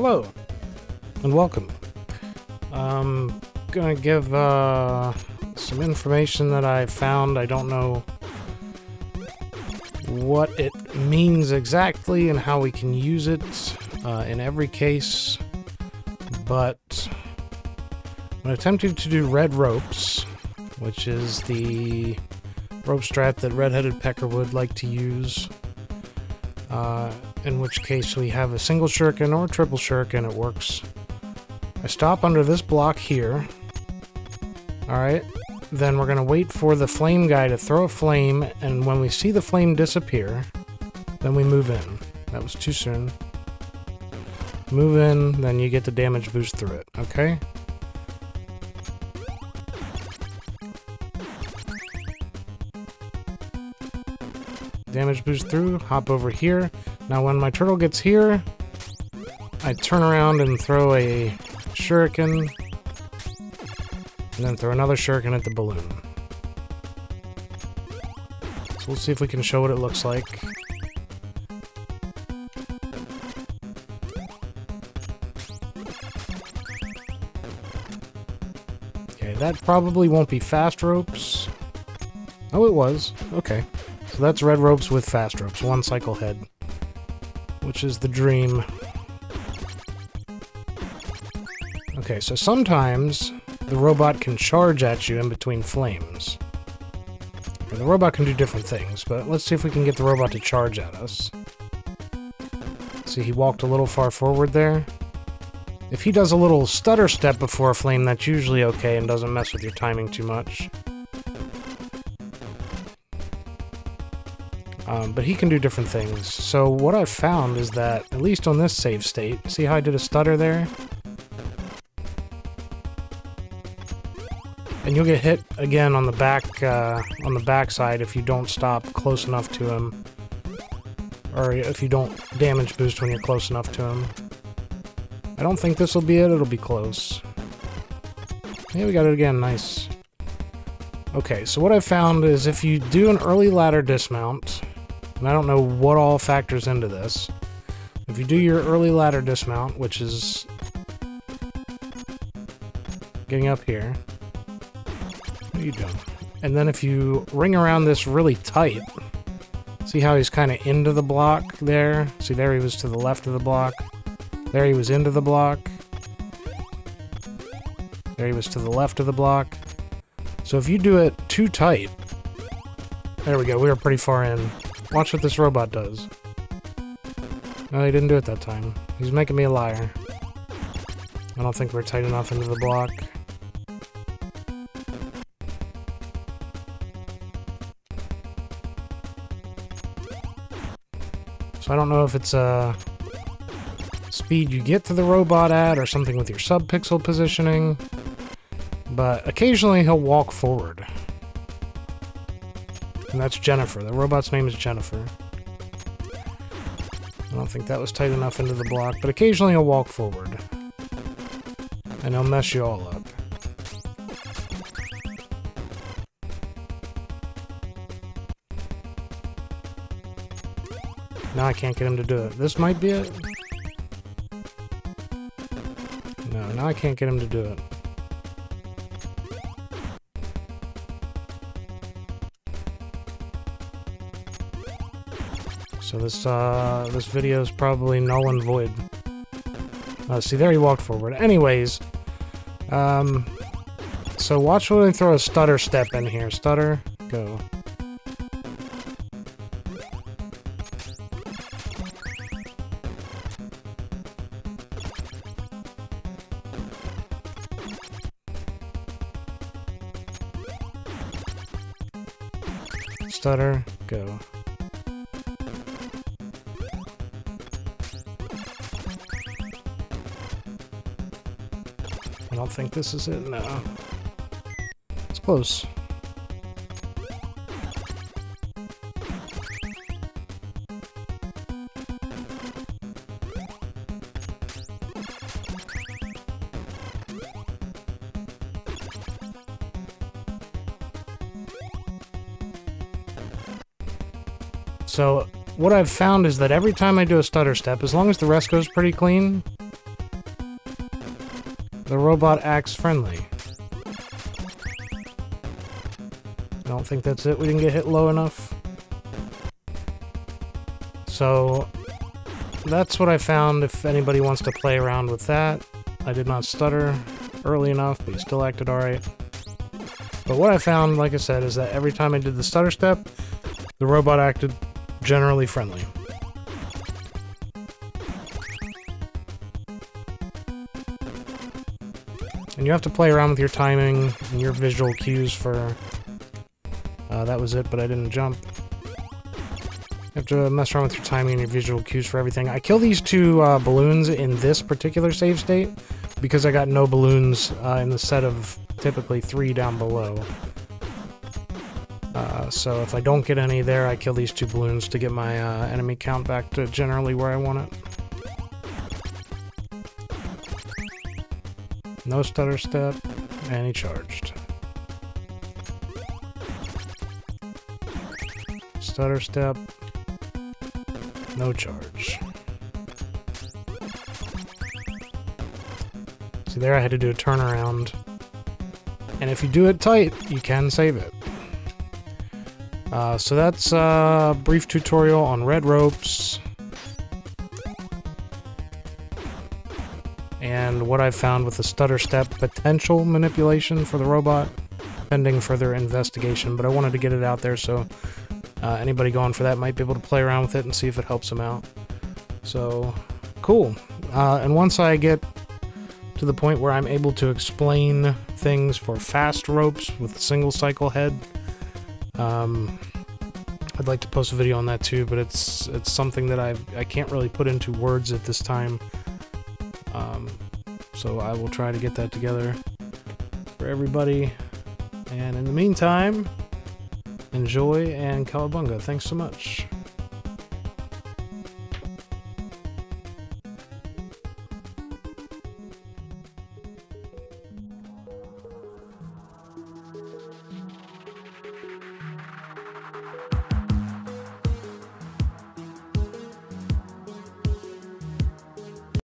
Hello, and welcome. I'm gonna give uh, some information that I found. I don't know what it means exactly and how we can use it uh, in every case, but I'm attempting to do red ropes, which is the rope strat that Red-Headed Pecker would like to use. Uh, in which case we have a single shuriken or triple shuriken, it works. I stop under this block here. Alright, then we're going to wait for the flame guy to throw a flame, and when we see the flame disappear, then we move in. That was too soon. Move in, then you get the damage boost through it, okay? Damage boost through, hop over here. Now when my turtle gets here, I turn around and throw a shuriken, and then throw another shuriken at the balloon. So we'll see if we can show what it looks like. Okay, that probably won't be fast ropes. Oh, it was. Okay. So that's red ropes with fast ropes, one cycle head. Which is the dream. Okay, so sometimes the robot can charge at you in between flames. And The robot can do different things, but let's see if we can get the robot to charge at us. See, he walked a little far forward there. If he does a little stutter step before a flame, that's usually okay and doesn't mess with your timing too much. Um, but he can do different things. So what I've found is that, at least on this save state, see how I did a stutter there? And you'll get hit again on the back uh, on the back side if you don't stop close enough to him. Or if you don't damage boost when you're close enough to him. I don't think this will be it, it'll be close. Yeah, we got it again, nice. Okay, so what I've found is if you do an early ladder dismount, and I don't know what all factors into this, if you do your early ladder dismount, which is getting up here, what are you doing? And then if you ring around this really tight, see how he's kind of into the block there? See, there he was to the left of the block. There he was into the block. There he was to the left of the block. So if you do it too tight... There we go, we were pretty far in. Watch what this robot does. No, he didn't do it that time. He's making me a liar. I don't think we're tight enough into the block. So I don't know if it's a uh, speed you get to the robot at or something with your sub-pixel positioning, but occasionally he'll walk forward. And that's Jennifer. The robot's name is Jennifer. I don't think that was tight enough into the block, but occasionally he'll walk forward. And he'll mess you all up. Now I can't get him to do it. This might be it. No, now I can't get him to do it. So this uh, this video is probably null and void. Uh, see, there he walked forward. Anyways, um, so watch when we throw a stutter step in here. Stutter, go. Stutter, go. Don't think this is it, no. It's close. So, what I've found is that every time I do a stutter step, as long as the rest goes pretty clean, the robot acts friendly. I don't think that's it. We didn't get hit low enough. So, that's what I found if anybody wants to play around with that. I did not stutter early enough, but still acted alright. But what I found, like I said, is that every time I did the stutter step, the robot acted generally friendly. And you have to play around with your timing and your visual cues for... Uh, that was it, but I didn't jump. You have to mess around with your timing and your visual cues for everything. I kill these two uh, balloons in this particular save state because I got no balloons uh, in the set of typically three down below. Uh, so if I don't get any there, I kill these two balloons to get my uh, enemy count back to generally where I want it. No stutter step, and he charged. Stutter step, no charge. See there I had to do a turnaround. And if you do it tight, you can save it. Uh, so that's a brief tutorial on red ropes. And what I've found with the stutter step potential manipulation for the robot, pending further investigation. But I wanted to get it out there so uh, anybody going for that might be able to play around with it and see if it helps them out. So, cool. Uh, and once I get to the point where I'm able to explain things for fast ropes with a single cycle head, um, I'd like to post a video on that too, but it's it's something that I I can't really put into words at this time. Um, so I will try to get that together for everybody. And in the meantime, enjoy and cowabunga. Thanks so much.